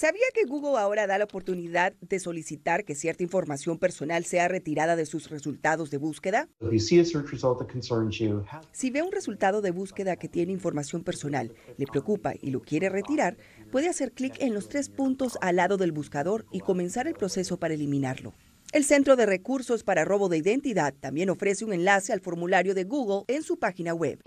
¿Sabía que Google ahora da la oportunidad de solicitar que cierta información personal sea retirada de sus resultados de búsqueda? Si ve un resultado de búsqueda que tiene información personal, le preocupa y lo quiere retirar, puede hacer clic en los tres puntos al lado del buscador y comenzar el proceso para eliminarlo. El Centro de Recursos para Robo de Identidad también ofrece un enlace al formulario de Google en su página web.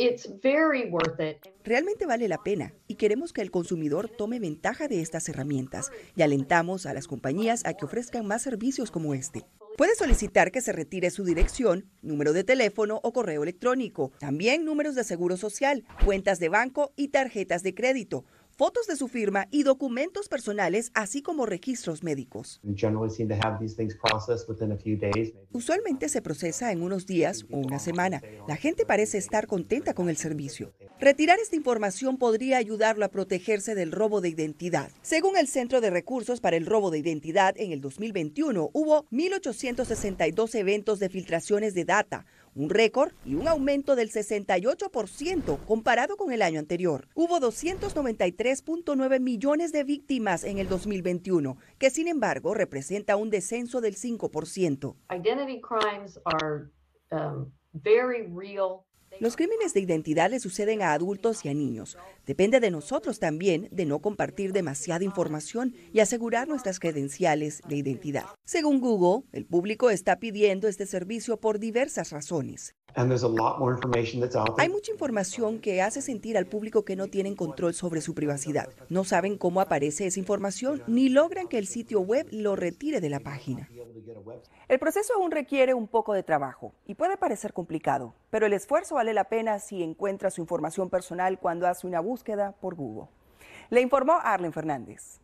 Realmente vale la pena y queremos que el consumidor tome ventaja de estas herramientas y alentamos a las compañías a que ofrezcan más servicios como este. Puede solicitar que se retire su dirección, número de teléfono o correo electrónico, también números de seguro social, cuentas de banco y tarjetas de crédito fotos de su firma y documentos personales, así como registros médicos. Usualmente se procesa en unos días o una semana. La gente parece estar contenta con el servicio. Retirar esta información podría ayudarlo a protegerse del robo de identidad. Según el Centro de Recursos para el Robo de Identidad, en el 2021 hubo 1.862 eventos de filtraciones de data, un récord y un aumento del 68% comparado con el año anterior. Hubo 293.9 millones de víctimas en el 2021, que sin embargo representa un descenso del 5%. Identity crimes are um, very real. Los crímenes de identidad le suceden a adultos y a niños. Depende de nosotros también de no compartir demasiada información y asegurar nuestras credenciales de identidad. Según Google, el público está pidiendo este servicio por diversas razones. Hay mucha información que hace sentir al público que no tienen control sobre su privacidad. No saben cómo aparece esa información ni logran que el sitio web lo retire de la página. El proceso aún requiere un poco de trabajo y puede parecer complicado, pero el esfuerzo vale la pena si encuentra su información personal cuando hace una búsqueda por Google. Le informó Arlen Fernández.